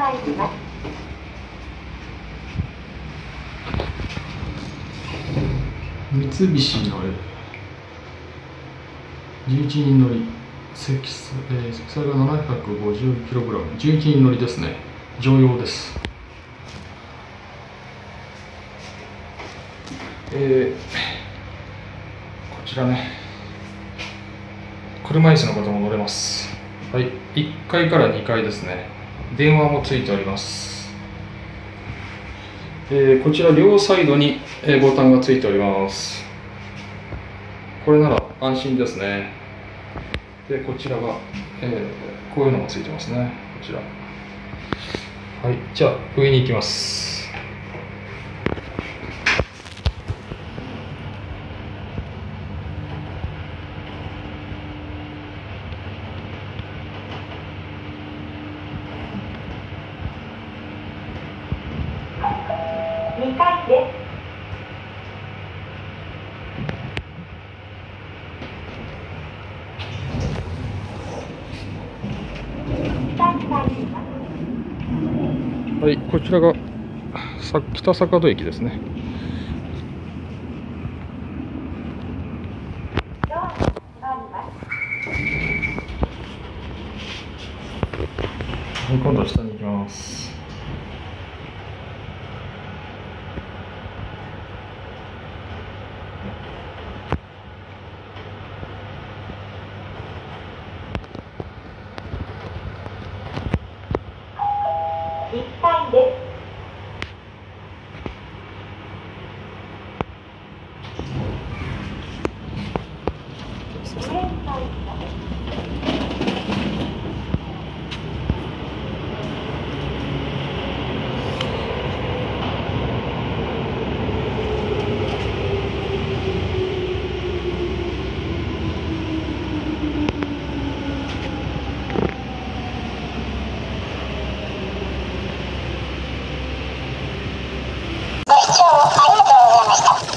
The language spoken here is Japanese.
参ります。三菱の11人乗り。積載,、えー、積載が 750kg11 人乗りですね。乗用です、えー、こちらね。車椅子の方も乗れます。はい。1階から2階ですね。電話もついております。えー、こちら両サイドに、ボタンがついております。これなら安心ですね。でこちらが、えー、こういうのもついてますね。こちら。はいじゃあ上に行きます。2階です。はい、こちらが北坂戸駅ですね。今度は下に行きます。1階です。ご視聴あ Oh!